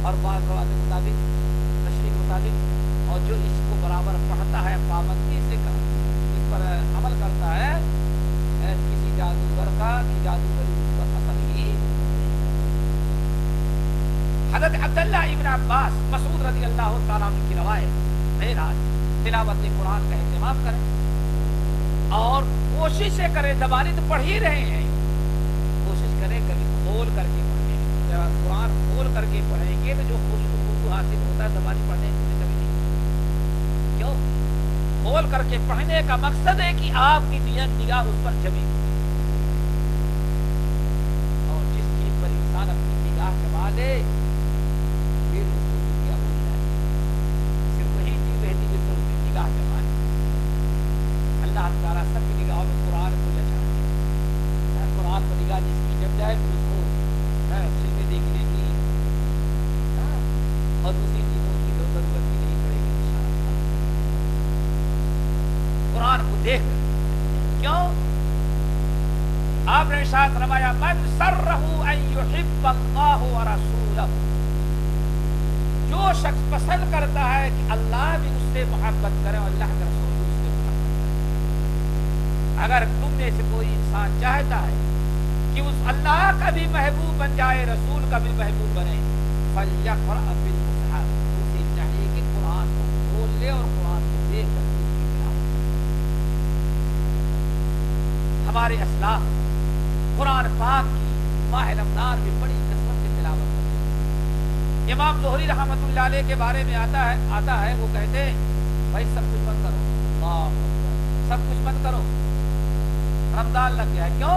और बात के मुताबिक तशरी के मुताबिक और जो इसको बराबर पढ़ता है पाबंदी से कर, इस पर अमल करता है किसी जादूगर का कि जादूगरी उस पर असर ही हज़रत अब्दुल्ला इब्न अब्बास मसूद रज़ी अल्लाह तआला की रवायत मेराज तिलावत कुरान का एहतमाम करें और कोशिश करें दबानी तो पढ़ ही रहे हैं। कोशिश करें कभी खोल करके कुरान खोल करके पढ़ेंगे तो जो खुशबू हासिल होता है दबानी पढ़ने से कभी नहीं क्यों? खोल करके पढ़ने का मकसद है कि आपकी नियत निगाह उस पर जमी। और जिस चीज़ पर इंसान अपनी निगाह जमा निगाह अल्लाह ताला सबकी निगाहों में कुरान को जचा कुरान को निगाह जिसकी जम जाए, फिर उसको फ़िल्में देखने की और दूसरी चीज़ों की तो ज़रूरत भी नहीं पड़ेगी कुरान को देख क्यों आपने साथ रमाया मन सर जो शख्स पसंद करता है कि अल्लाह भी उससे मोहब्बत करे और अल्लाह का रसूल भी उससे मोहब्बत अगर तुम में से कोई इंसान चाहता है कि उस अल्लाह का भी महबूब बन जाए, रसूल का भी महबूब बने। उसे चाहिए कि कुरान को खोल ले और कुरान को देख कर हमारे असलाफ कुरान पाक की माह रमज़ान में बड़ी कसरत से तिलावत करते इमाम जोहरी अलैह के बारे में आता है आता है, वो कहते हैं, भाई, सब कुछ बंद करो। सब कुछ बंद करो। रमज़ान लग गया है। क्यों?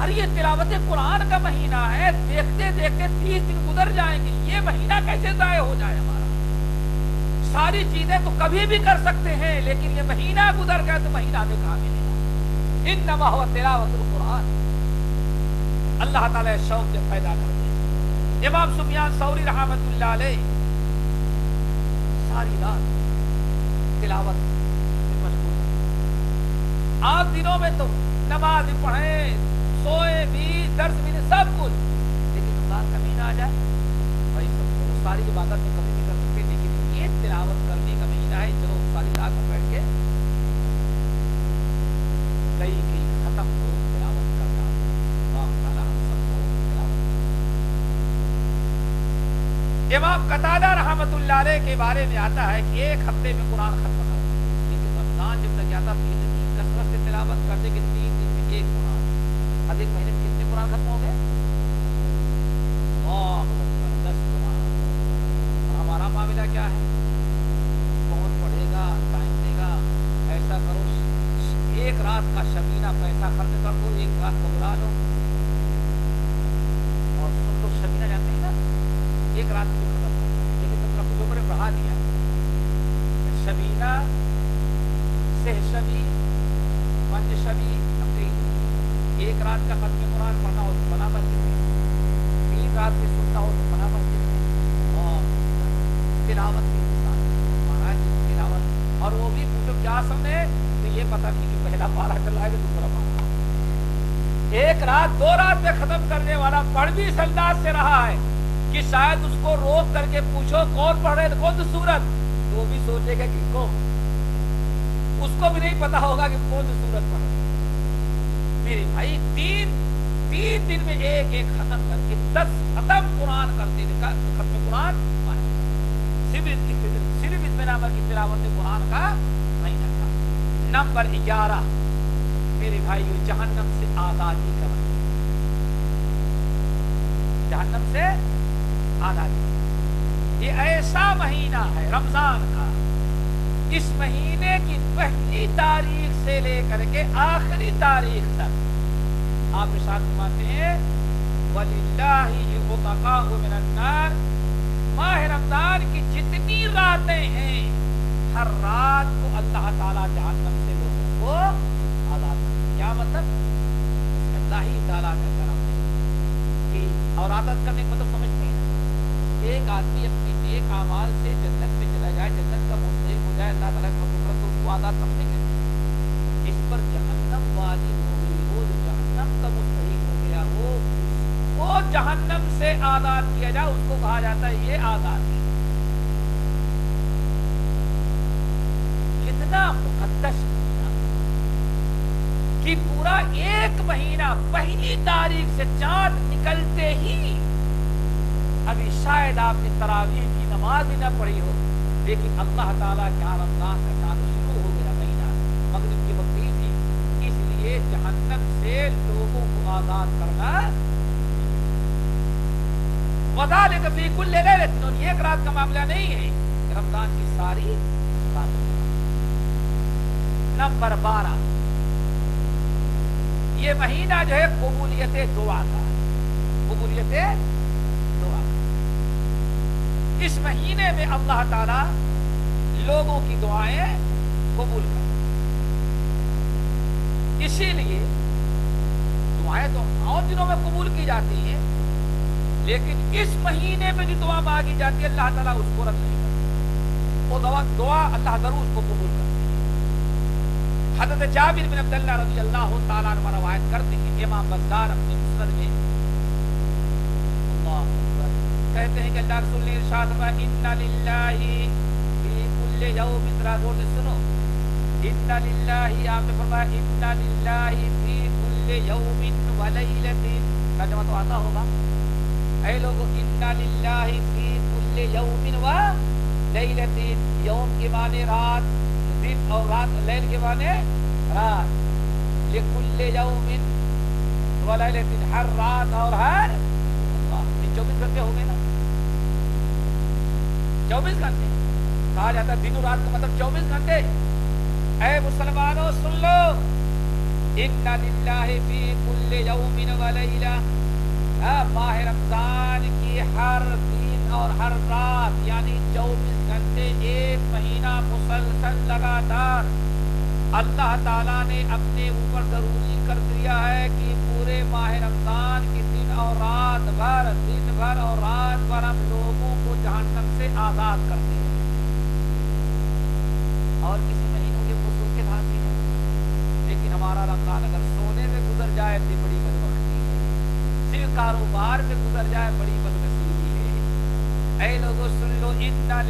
अरे ये तिलावत कुरान का महीना है, देखते देखते तीस दिन गुजर जाएँगे, ये महीना कैसे जाय हो जाए हमारा? सारी चीज़ें तो कभी भी कर सकते हैं, लेकिन ये महीना गुजर गया तो महीना में कहा मिलेगा इन नमा हुआ तिलावत कुरान। अल्लाह ताला शौक से पैदा कर दे। इमाम सुफियान सौरी रहमतुल्लाह सारी रात तिलावत में आप दिनों में तो नमाज़ पढ़े सोए भी, दर्द भी सब कुछ। लेकिन रमज़ान का महीना आ जाए। भाई सब सारी इबादत तो कभी नहीं कर सकते लेकिन ये तिलावत करने का महीना है, जो सारी रात में बैठ के कई कई खत्म हो, तिलावत करना। इमाम कतादा रहमतुल्लाह के बारे में आता है कि एक हफ़्ते में कुरान खत्म लेकिन रमज़ान जब तक आता फिर कसरत से तिलावत करते कि तीन दिन में एक एक महीने में कितने कुरान खत्म हो गए? दस कुरान हमारा मामला क्या है? कौन पढ़ेगा टाइम देगा? ऐसा करो, एक रात का शबीना पैसा खर्च कर दो, एक रात को बुला लो। और तुम लोग शबीना जानते हैं ना? एक रात में खत्म लेकिन तुम लोग ऊपर बढ़ा दिया। शबीना सेह शबी पंच शबी एक रात का खत्म कुरान पढ़ना हो तो बना मस्जिद तीन रात में सुनना हो तो बना मस्जिद और तिलावत भी महाराज की तिलावत। और वो भी पूछो, क्या समय तो ये पता नहीं कि पहला पारा चला है दूसरा पारा। एक रात, दो रात में खत्म करने वाला पढ़ भी इस अंदाज से रहा है कि शायद उसको रोक करके पूछो, कौन पढ़ रहे कौन सी सूरत? तो वो भी सोचेगा कि कौन। उसको भी नहीं पता होगा कि कौन सूरत पढ़ रहे मेरे भाई, तीन तीन दिन में एक एक खत्म करके दस खत्म कुरान करते खत्म कुरान सिर्फ़ इसमें नामर की तिलावत कुरान का महीना था नंबर ग्यारह, मेरे भाई जहन्नम से आज़ादी का जहन्नम से आज़ादी। ये ऐसा महीना है, रमज़ान का। इस महीने की पहली तारीख से लेकर के आखिरी तारीख तक। आप साथ मानते हैं माह रमज़ान की जितनी रातें हैं, हर रात को अल्लाह ताला जहन्नम से लोगों को आज़ाद क्या मतलब? अल्लाह ही ताला का करम है। कि और आज़ाद करने का मतलब समझते हैं एक आदमी अपने नेक आमाल से जन्नत में चला जाए, जन्नत का मुस्तक हो जाए, अल्लाह ताला का तो उसको आज़ाद समझेंगे। पर जहन्नम वाजिब हो गई वो जो जहन्नम का मुस्तक हो गया वो वो जहन्नम से आज़ाद किया जाए, उसको कहा जाता है ये आज़ादी। कितना मुकद्दस कि पूरा एक महीना, पहली तारीख से चाँद निकलते ही अभी शायद आपने तरावीह की नमाज़ ही ना पढ़ी हो, लेकिन अल्लाह ताला क्या रमज़ान का चाँद शुरू हो गया महीना मगरिब की बकरी इसलिए जहन्नम से लोगों को आज़ाद करना। वदाल कफी कुल एक रात का मामला नहीं है। रमज़ान की सारी बात। नंबर बारह। ये महीना जो है कबूलियत दुआ का। कबूलियत दुआ। इस महीने में अल्लाह ताला लोगों की दुआएँ कबूल कर। इसीलिए दुआएँ तो और दिनों में कबूल की जाती हैं, लेकिन इस महीने में जो दुआ मांगी जाती है, अल्लाह ताला उसको रद्द नहीं करता। वो दुआ दुआ अल्लाह ज़रूर उसको कबूल करता हज़रत जाबिर बिन अब्दुल्ला रज़ी अल्लाह तआला ने रवायत करते हैं इमाम बज़ार अपने मुस्नद में अल्लाह कहते हैं कि अल्लाह रसूल ने इरशाद फरमाया, इन्ना लिल्लाहि फ़ी कुल्ली यौमिन राजोल सुनो इन्ना लिल्लाहि आपने फरमाया इन्ना लिल्लाहि फ़ी कुल्ली यौमिन व लैलतिन। तर्जुमा तो आता होगा। ऐ लोगों इन्ना लिल्लाहि फ़ी कुल्ली यौमिन व लैलतिन। यौम के माने रात, दिन और रात, लैल के माने रात। ये कुल्ले यौमिन वलैलतिन हर रात और हर चौबीस घंटे हो गए ना? चौबीस घंटे। कहा जाता है दिन और रात का मतलब चौबीस घंटे। ऐ मुसलमानों, सुन लो। इन्ना लिल्लाहि फ़ी कुल्ले यौमिन व लैला। माह रमज़ान की हर दिन और हर रात, यानी चौबीस घंटे एक महीना मुसलसल लगातार। अल्लाह ताला ने अपने ऊपर ज़रूरी कर दिया है कि पूरे माह रमज़ान के दिन और रात भर, दिन भर और रात भर हम लोगों को जहन्नम से आज़ाद करते हैं। और किसी महीनों के खसूस के भांति है रमज़ान अगर सोने में गुजर जाए तो बड़ी बदबख्ती है सिर्फ़ कारोबार में गुजर जाए बड़ी बदनसीबी है सुन लो इन्ना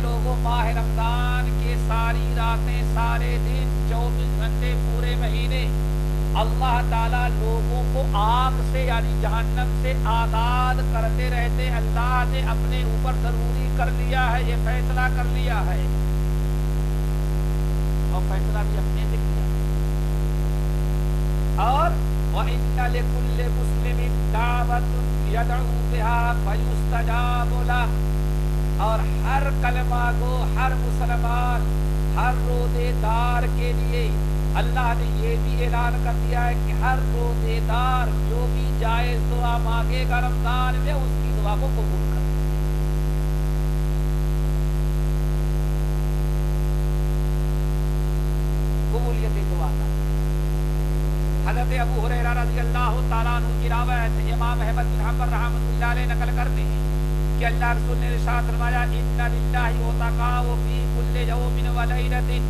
लोगों माह रमज़ान के सारी रातें सारे दिन 24 घंटे पूरे महीने अल्लाह ताला लोगों को आग से, यानी जहन्नम से आज़ाद करते रहते अल्लाह ने अपने ऊपर ज़रूरी कर लिया है, ये फैसला कर लिया है। और फैसला भी अपने से किया। और वह कुल्ले मुस्लिम और हर कलमा को हर मुसलमान हर रोजेदार के लिए अल्लाह ने ये भी ऐलान कर दिया है कि हर रोजेदार जो भी जाए दुआ मांगेगा रमज़ान में, उसकी दुआ को कबूल कर। कबूलियत दुआ का हज़रत अबू रज़ी अल्लाह की रिवायत इमाम अहमद बिन रहमतुल्लाह नकल करते कि अल्लाह रसूल ने इरशाद फरमाया, इन्ना लिल्लाहि व फ़ी कुल्li यawmin व लैलतिन।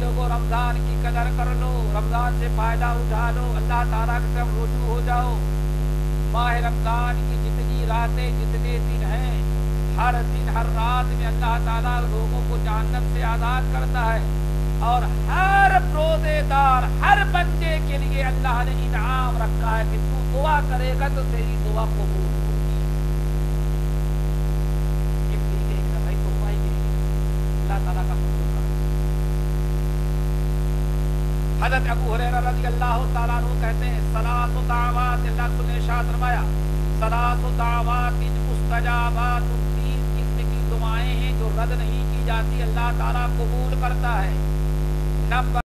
लोगों रमज़ान की कदर कर लो रमज़ान से फ़ायदा उठा लो अल्लाह ताला की तरफ़ रुजू हो जाओ माह रमज़ान की जितनी रातें जितने दिन हैं हर दिन हर रात में अल्लाह ताला लोगों को जहन्नम से आज़ाद करता है और हर रोजेदार हर बंदे के लिए अल्लाह ने इनाम रखा है कि तू दुआ करेगा तो तेरी दुआ कबूल अल्लाह ताला का हज़रत अबू हुरैरा रज़ी अल्लाह ताला कहते हैं, सलातु दावात, अल्लाह ने इरशाद फरमाया, सलातु दावात मुस्तजाबात तीन किस्म की दुआएँ हैं जो रद्द नहीं की जाती, अल्लाह ताला कबूल करता है। नंबर